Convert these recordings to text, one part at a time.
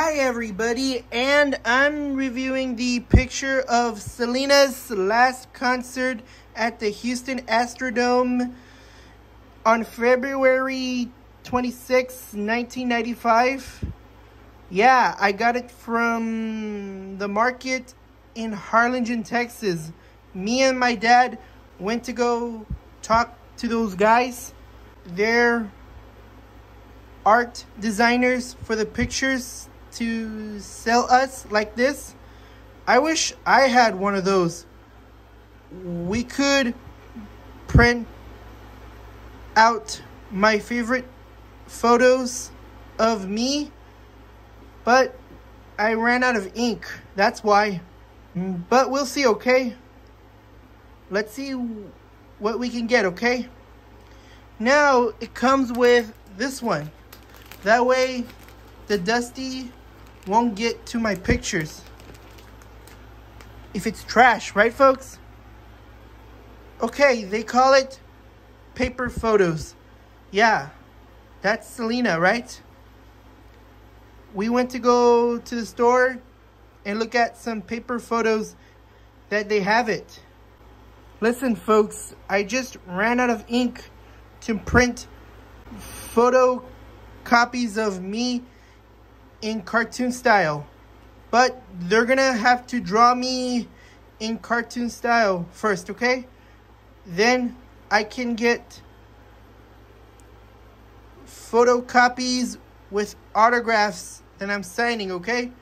Hi everybody, and I'm reviewing the picture of Selena's last concert at the Houston Astrodome on February 26, 1995. Yeah, I got it from the market in Harlingen, Texas. Me and my dad went to go talk to those guys. They're art designers for the pictures to sell us like this. I wish I had one of those. We could print out my favorite photos of me, but I ran out of ink. That's why. But we'll see, okay? Let's see what we can get, okay? Now, it comes with this one. That way, the dusty won't get to my pictures. If it's trash, right folks? Okay, they call it paper photos. Yeah, that's Selena, right? We went to go to the store and look at some paper photos that they have it. Listen folks, I just ran out of ink to print photo copies of me in cartoon style. But they're gonna have to draw me in cartoon style first, okay? Then I can get photocopies with autographs that I'm signing, okay?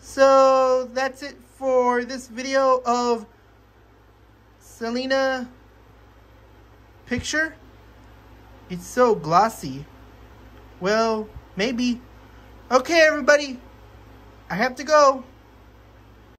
So that's it for this video of Selena picture. It's so glossy. Well, maybe. Okay, everybody. I have to go.